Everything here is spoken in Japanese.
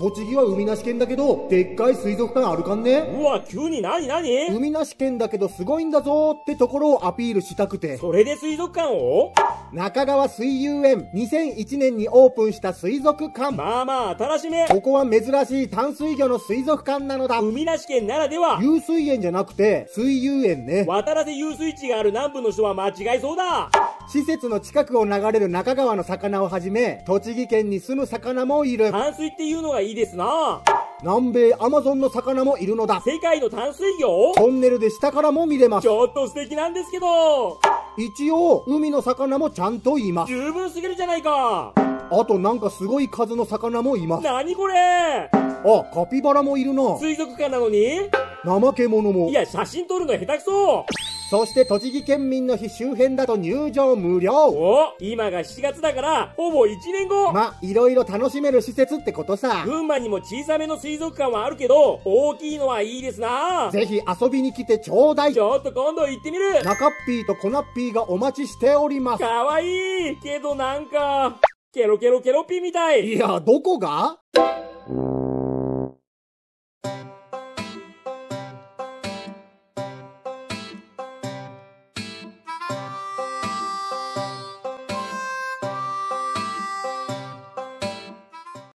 栃木は海なし県だけど、でっかい水族館あるかんねうわ、急に何何海なし県だけどすごいんだぞってところをアピールしたくて。それで水族館を？中川水遊園、2001年にオープンした水族館。まあまあ、新しめ。ここは珍しい淡水魚の水族館なのだ。海なし県ならでは。遊水園じゃなくて、水遊園ね。渡良瀬遊水地がある南部の人は間違いそうだ。施設の近くを流れる中川の魚をはじめ、栃木県に住む魚もいる。淡水っていうのがいいですな。南米アマゾンの魚もいるのだ。世界の淡水魚？トンネルで下からも見れます。ちょっと素敵なんですけど。一応、海の魚もちゃんといます。十分すぎるじゃないか。あとなんかすごい数の魚もいます。なにこれ？あ、カピバラもいるな。水族館なのに？怠け者も。いや、写真撮るの下手くそ。そして栃木県民の日周辺だと入場無料。お今が7月だから、ほぼ1年後。ま、いろいろ楽しめる施設ってことさ。群馬にも小さめの水族館はあるけど、大きいのはいいですな。ぜひ遊びに来てちょうだい。ちょっと今度行ってみる。中っぴーと粉っぴーがお待ちしております。かわいい。けどなんか、ケロケロケロピーみたい。いや、どこが？